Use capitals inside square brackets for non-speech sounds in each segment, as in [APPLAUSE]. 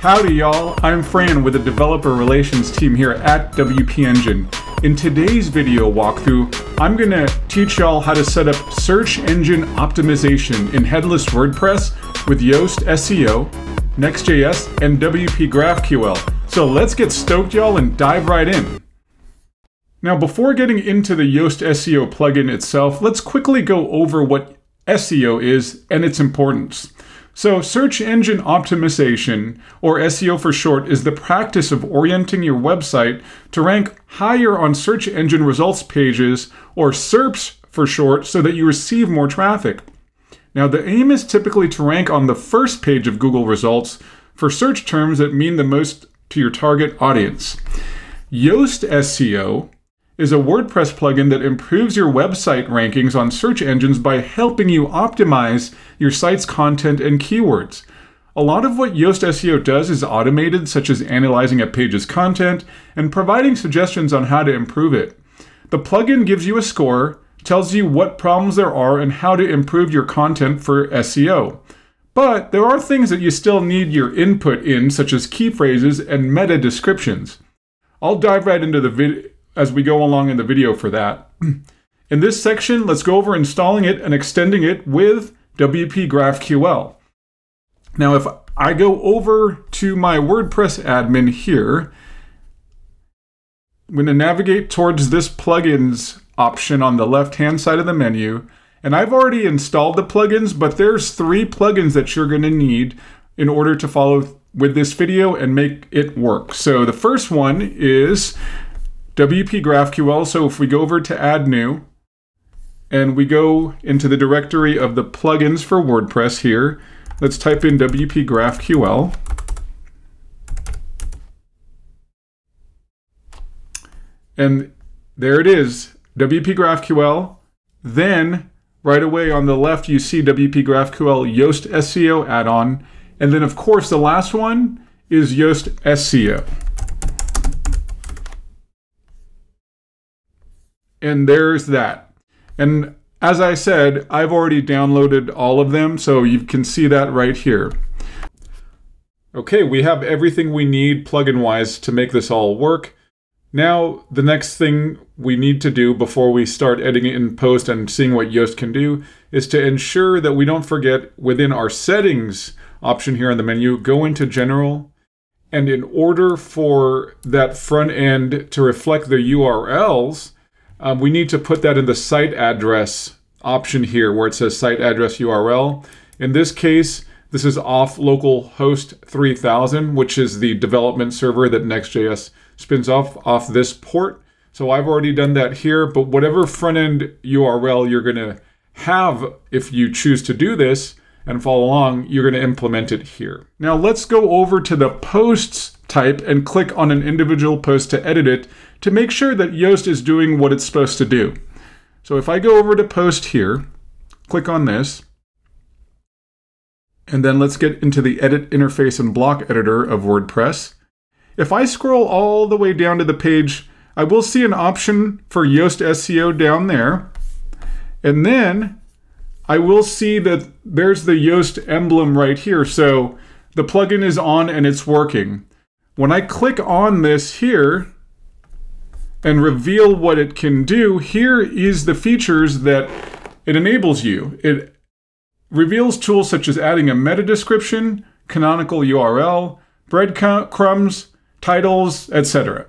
Howdy, y'all. I'm Fran with the developer relations team here at WP Engine. In today's video walkthrough, I'm going to teach y'all how to set up search engine optimization in headless WordPress with Yoast SEO, Next.js, and WP GraphQL. So let's get stoked, y'all, and dive right in. Now, before getting into the Yoast SEO plugin itself, let's quickly go over what SEO is and its importance. So, search engine optimization, or SEO for short, is the practice of orienting your website to rank higher on search engine results pages, or SERPs for short, so that you receive more traffic. Now, the aim is typically to rank on the first page of Google results for search terms that mean the most to your target audience. Yoast SEO is a WordPress plugin that improves your website rankings on search engines by helping you optimize your site's content and keywords. A lot of what Yoast SEO does is automated, such as analyzing a page's content and providing suggestions on how to improve it. The plugin gives you a score, tells you what problems there are, and how to improve your content for SEO. But there are things that you still need your input in, such as key phrases and meta descriptions. I'll dive right into the video as we go along in the video for that. [CLEARS THROAT] In this section, let's go over installing it and extending it with WP GraphQL. Now, if I go over to my WordPress admin here, I'm going to navigate towards this plugins option on the left-hand side of the menu. And I've already installed the plugins, but there's three plugins that you're going to need in order to follow with this video and make it work. So the first one is WP GraphQL. So if we go over to add new and we go into the directory of the plugins for WordPress here, let's type in WP GraphQL. And there it is, WP GraphQL. Then right away on the left, you see WP GraphQL Yoast SEO add-on. And then of course, the last one is Yoast SEO. And there's that. And as I said, I've already downloaded all of them, so you can see that right here. Okay, we have everything we need plugin-wise to make this all work. Now, the next thing we need to do before we start editing in post and seeing what Yoast can do is to ensure that we don't forget within our settings option here on the menu, go into general. And in order for that front end to reflect the URLs, um, we need to put that in the site address option here where it says site address URL. In this case, this is off localhost 3000, which is the development server that Next.js spins off off this port. So I've already done that here, but whatever front end URL you're going to have if you choose to do this and follow along, you're going to implement it here. Now let's go over to the posts type and click on an individual post to edit it to make sure that Yoast is doing what it's supposed to do. So if I go over to post here, click on this, and then let's get into the edit interface and block editor of WordPress. If I scroll all the way down to the page, I will see an option for Yoast SEO down there. And then I will see that there's the Yoast emblem right here. So the plugin is on and it's working. When I click on this here, and reveal what it can do, here is the features that it enables you. It reveals tools such as adding a meta description, canonical URL, breadcrumbs, titles, etc.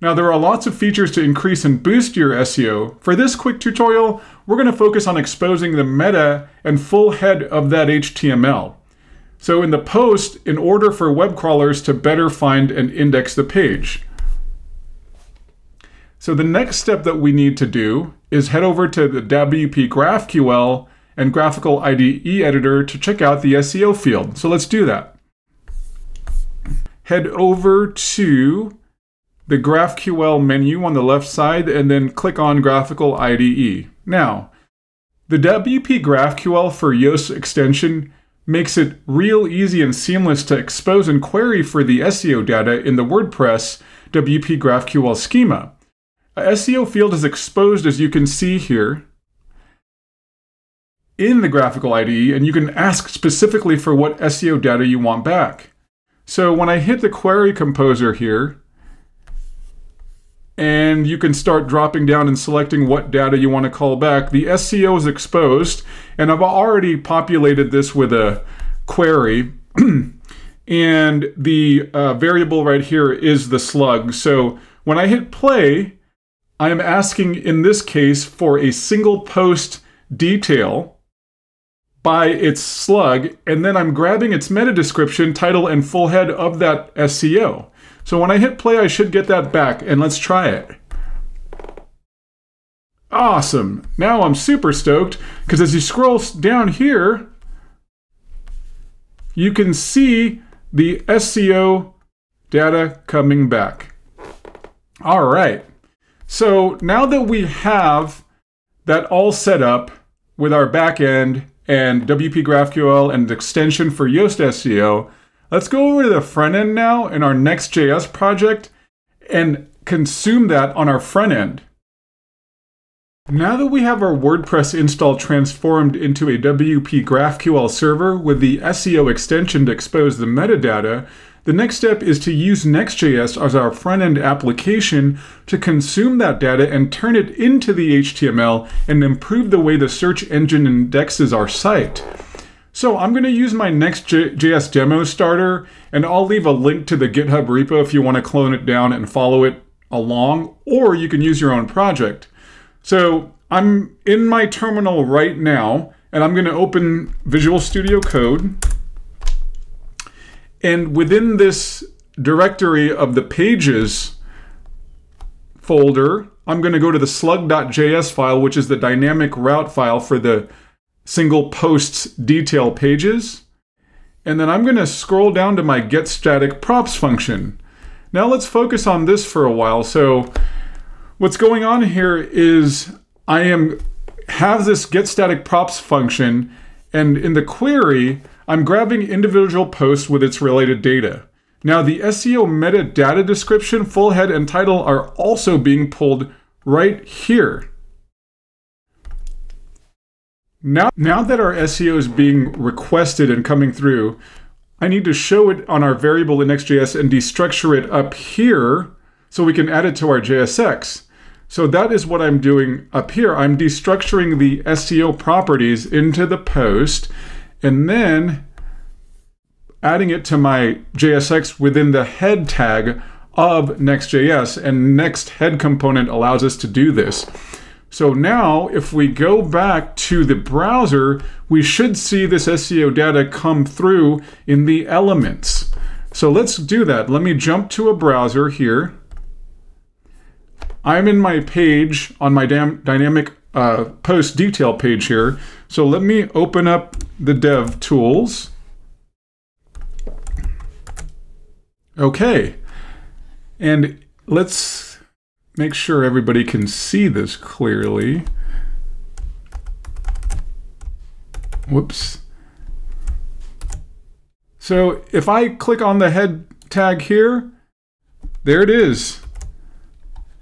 Now there are lots of features to increase and boost your SEO. For this quick tutorial, we're going to focus on exposing the meta and full head of that HTML. So in the post, in order for web crawlers to better find and index the page. So the next step that we need to do is head over to the WP GraphQL and GraphiQL IDE editor to check out the SEO field. So let's do that. Head over to the GraphQL menu on the left side and then click on GraphiQL IDE. Now, the WP GraphQL for Yoast extension makes it real easy and seamless to expose and query for the SEO data in the WordPress WP GraphQL schema. A SEO field is exposed as you can see here in the GraphiQL IDE, and you can ask specifically for what SEO data you want back. So when I hit the query composer here, and you can start dropping down and selecting what data you want to call back. The SEO is exposed, and I've already populated this with a query. [CLEARS THROAT] and the uh, variable right here is the slug. So when I hit play, I am asking in this case for a single post detail by its slug, and then I'm grabbing its meta description, title, and full head of that SEO. So when I hit play, I should get that back, and let's try it. Awesome. Now I'm super stoked, because as you scroll down here, you can see the SEO data coming back. All right. So now that we have that all set up with our backend and WP GraphQL and extension for Yoast SEO, let's go over to the front end now in our Next.js project and consume that on our front end. Now that we have our WordPress install transformed into a WP GraphQL server with the SEO extension to expose the metadata, the next step is to use Next.js as our front-end application to consume that data and turn it into the HTML and improve the way the search engine indexes our site. So I'm going to use my Next.js demo starter, and I'll leave a link to the GitHub repo if you want to clone it down and follow it along, or you can use your own project. So I'm in my terminal right now, and I'm going to open Visual Studio Code. And within this directory of the pages folder, I'm going to go to the slug.js file, which is the dynamic route file for the single posts detail pages. And then I'm going to scroll down to my get static props function. Now let's focus on this for a while. So what's going on here is I am have this get static props function and in the query, I'm grabbing individual posts with its related data. Now, the SEO metadata description, full head, and title are also being pulled right here. Now, now that our SEO is being requested and coming through, I need to show it on our variable in Next.js and destructure it up here so we can add it to our JSX. So that is what I'm doing up here. I'm destructuring the SEO properties into the post and then adding it to my JSX within the head tag of Next.js. And next head component allows us to do this. So now if we go back to the browser, we should see this SEO data come through in the elements. So let's do that. Let me jump to a browser here. I'm in my page on my damn dynamic uh, post detail page here. So let me open up the dev tools. Okay. And let's make sure everybody can see this clearly. Whoops. So if I click on the head tag here, there it is.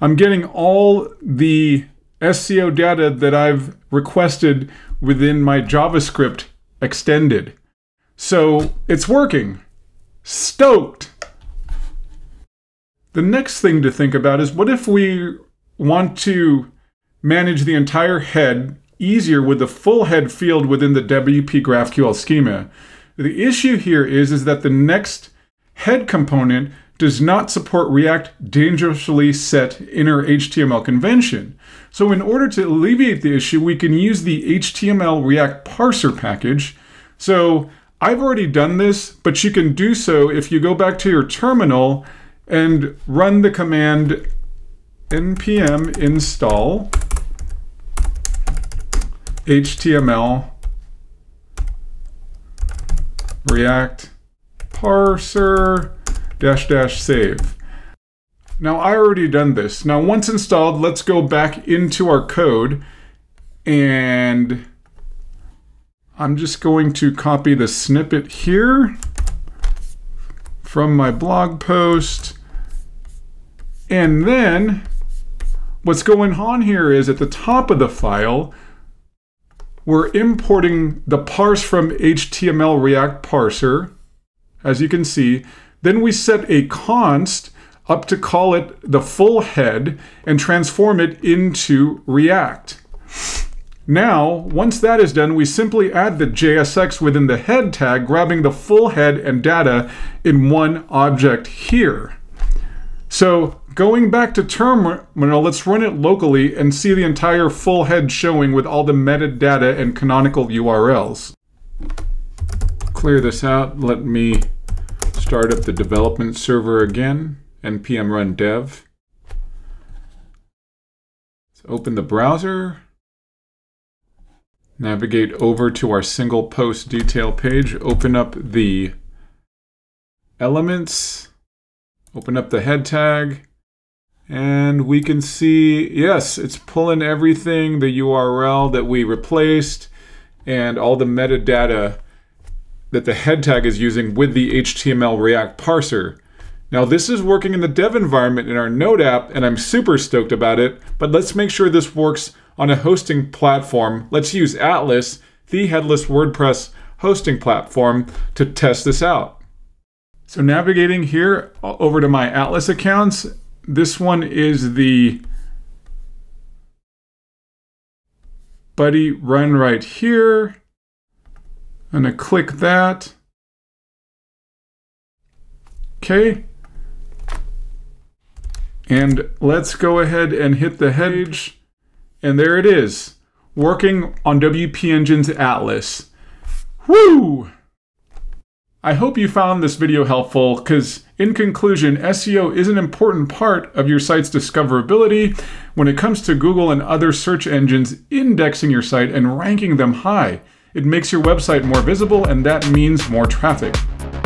I'm getting all the SEO data that I've requested within my JavaScript extended. So it's working. Stoked. The next thing to think about is what if we want to manage the entire head easier with the full head field within the WP GraphQL schema? The issue here is, is that the next head component does not support React dangerously set inner HTML convention. So in order to alleviate the issue, we can use the HTML React parser package. So I've already done this, but you can do so if you go back to your terminal and run the command npm install HTML React parser dash dash save. Now I already done this. Now once installed, let's go back into our code and I'm just going to copy the snippet here from my blog post and then what's going on here is at the top of the file, we're importing the parse from HTML React parser, as you can see. Then we set a const up to call it the full head and transform it into React. Now, once that is done, we simply add the JSX within the head tag, grabbing the full head and data in one object here. So going back to terminal, let's run it locally and see the entire full head showing with all the metadata and canonical URLs. Clear this out. Let me start up the development server again, npm run dev. Let's open the browser. Navigate over to our single post detail page, open up the elements, open up the head tag, and we can see, yes, it's pulling everything, the URL that we replaced, and all the metadata that the head tag is using with the HTML React parser. Now this is working in the dev environment in our Node app, and I'm super stoked about it, but let's make sure this works on a hosting platform. Let's use Atlas, the headless WordPress hosting platform, to test this out. So navigating here over to my Atlas accounts, this one is the Buddy run right here. I'm gonna click that. Okay. And let's go ahead and hit the head and there it is, working on WP Engine's Atlas. Woo! I hope you found this video helpful because, in conclusion, SEO is an important part of your site's discoverability when it comes to Google and other search engines indexing your site and ranking them high. It makes your website more visible, and that means more traffic.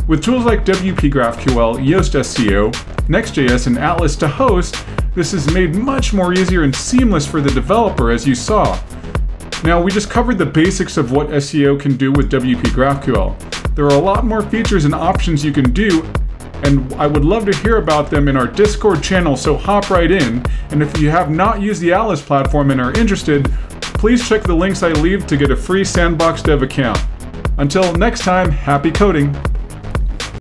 With tools like WP GraphQL, Yoast SEO, Next.js, and Atlas to host, this is made much more easier and seamless for the developer as you saw. Now we just covered the basics of what SEO can do with WP GraphQL. There are a lot more features and options you can do and I would love to hear about them in our Discord channel, so hop right in. And if you have not used the Atlas platform and are interested, please check the links I leave to get a free Sandbox Dev account. Until next time, happy coding!